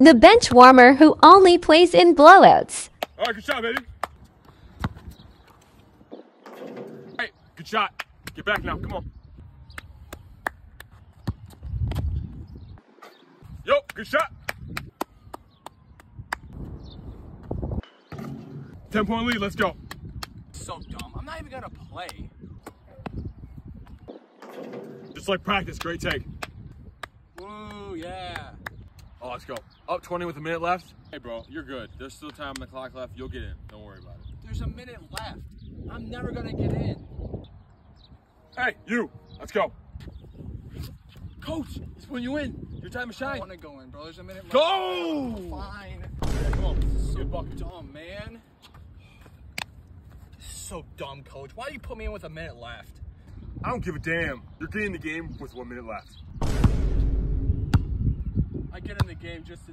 The bench warmer who only plays in blowouts. All right, good shot, baby. Hey, good shot. Get back now, come on. Yo, good shot. 10 point lead, let's go. So dumb. I'm not even gonna play. Just like practice, great take. Ooh, yeah. Oh, let's go. Up 20 with a minute left. Hey, bro, you're good. There's still time on the clock left. You'll get in. Don't worry about it. There's a minute left. I'm never gonna get in. Hey, you. Let's go. Coach, It's when you win. Your time is to I wanna go in, bro. There's a minute left. Go! Fine. Yeah, come on. So Good dumb, man. So dumb, coach. Why do you put me in with a minute left? I don't give a damn. You're getting the game with one minute left. I get in the game just to